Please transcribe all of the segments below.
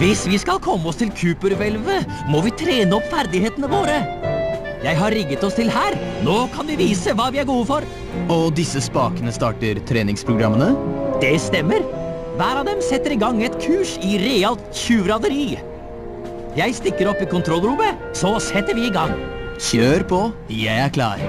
Hvis vi skal komme oss til Cooperhvelvet, må vi trene opp ferdighetene våre. Jeg har rigget oss til her. Nå kan vi vise hva vi er gode for. Og disse spakene starter treningsprogrammene? Det stemmer. Hver av dem setter i gang et kurs i realt tjuvraderi. Jeg stikker opp i kontrollrommet, så setter vi i gang. Kjør på, jeg er klar.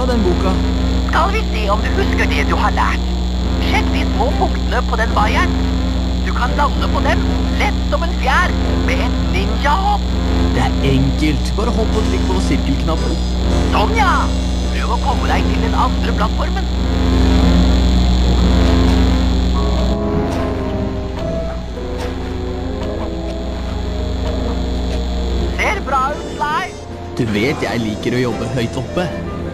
Seg den boka. Skal vi se om du husker det du har lært. Sjekk de små punktene på den vaieren. Du kan lande på dem, lett som en fjær, med et ninjahopp. Det er enkelt. Bare hopp og trykk på sirkelknappen. Sånn, ja! Prøv å komme deg til den andre plattformen. Ser bra ut, Sly. Du vet jeg liker å jobbe høyt oppe.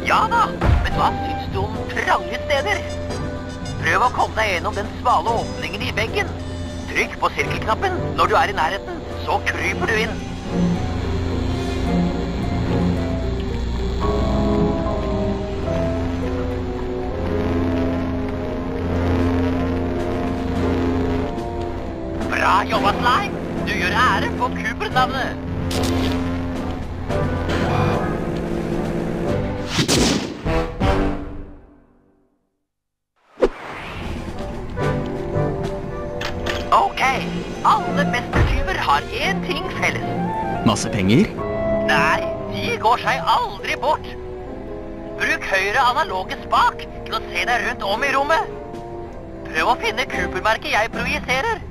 Ja da, men hva syns du om trange steder? Prøv å komme deg gjennom den smale åpningen i veggen. Trykk på sirkelknappen når du er i nærheten, så kryper du inn. Bra jobba, Slime! Du gjør ære på Cooper-navnet. Alle mestertyver har én ting felles. Masse penger? Nei, de går seg aldri bort. Bruk høyre analoge spak til å se deg rundt om i rommet. Prøv å finne Cooper-merket jeg projiserer.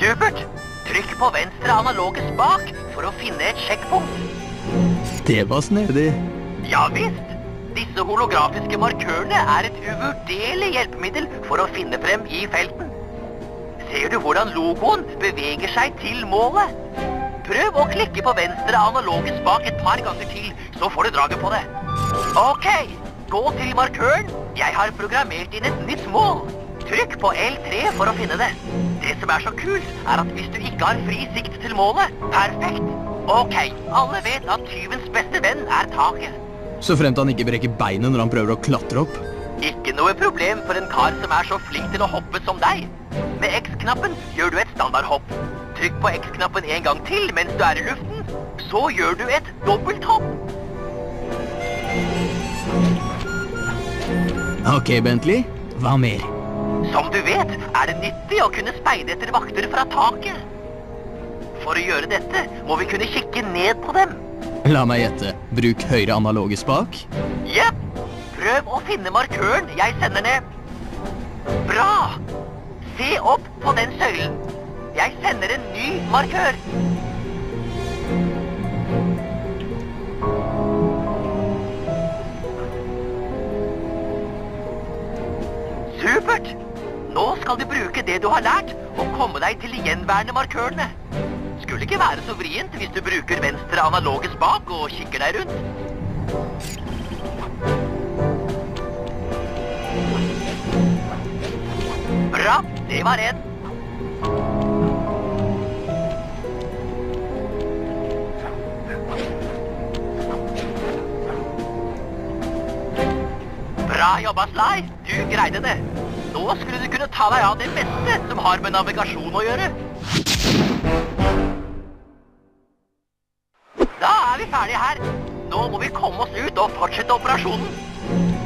Supert. Trykk på venstre analoge spak for å finne et sjekkpunkt. Det var snedig. Ja visst. Disse holografiske markørene er et uvurderlig hjelpemiddel for å finne frem i felten. Ser du hvordan logoen beveger seg til målet? Prøv å klikke på venstre analoge spak et par ganger til, så får du draget på det. Ok, gå til markøren. Jeg har programmert inn et nytt mål. Trykk på L3 for å finne det. Det som er så kult, er at hvis du ikke har fri sikt til målet, perfekt. Ok, alle vet at tyvens beste venn er taket. Så fremt han ikke brekker beinet når han prøver å klatre opp. Ikke noe problem for en kar som er så flink til å hoppe som deg. Med X-knappen gjør du et standardhopp. Trykk på X-knappen en gang til mens du er i luften. Så gjør du et dobbelthopp. Ok, Bentley. Hva mer? Som du vet, er det nyttig å kunne speide etter vakter fra taket. For å gjøre dette må vi kunne kikke ned på dem. La meg gjette. Bruk høyre analoge spak. Jepp. Prøv å finne markøren jeg sender ned. Bra! Se opp på den søylen. Jeg sender en ny markør. Supert! Nå skal du bruke det du har lært, og komme deg til de gjenværende markørene. Ikke være så vrient hvis du bruker venstre analoge spak og kikker deg rundt. Bra, det var en. Bra jobba, Sly. Du greide det. Nå skulle du kunne ta deg av det meste som har med navigasjon å gjøre. Er ferdige her. Nå må vi komme oss ut og fortsette operasjonen.